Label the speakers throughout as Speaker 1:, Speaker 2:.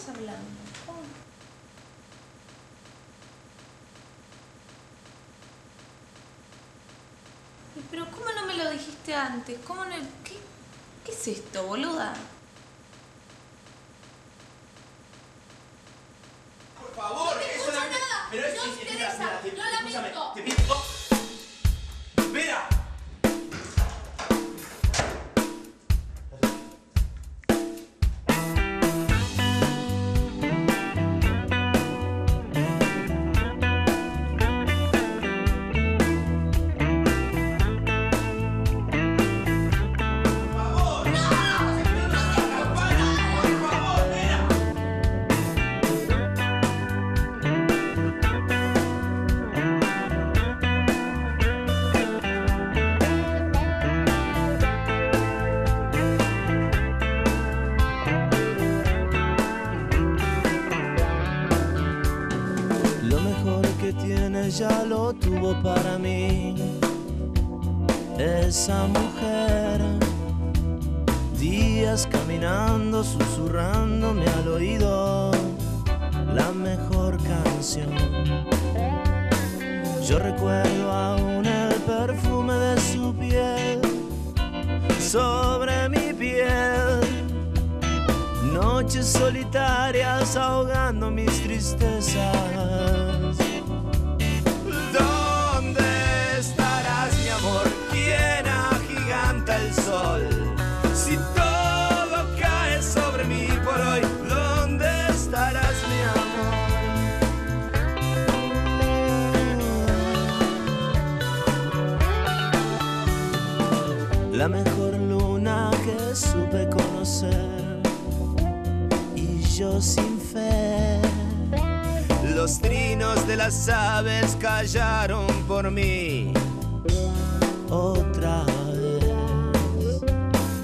Speaker 1: estás hablando? Pero ¿cómo no me lo dijiste antes? ¿Cómo no? ¿Qué, qué es esto, boluda?
Speaker 2: Lo
Speaker 3: mejor que tiene ya lo tuvo para mí. Esa mujer, días caminando, susurrándome al oído la mejor canción. Yo recuerdo aún el perfume de su piel sobre mi piel. Noches solitarias ahogando mis tristezas. La mejor luna que supe conocer y yo sin fe. Los trinos de las aves callaron por mí otra vez.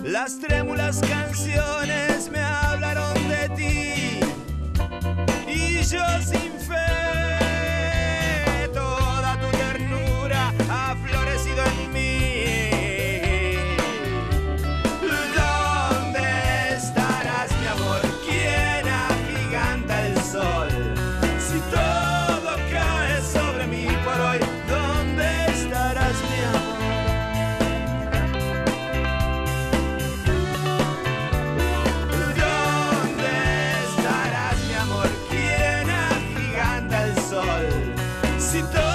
Speaker 3: Las trémulas canciones me hablaron de ti y yo sin necessitamos.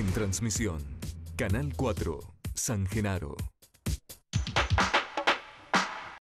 Speaker 4: En transmisión, Canal 4, San Genaro.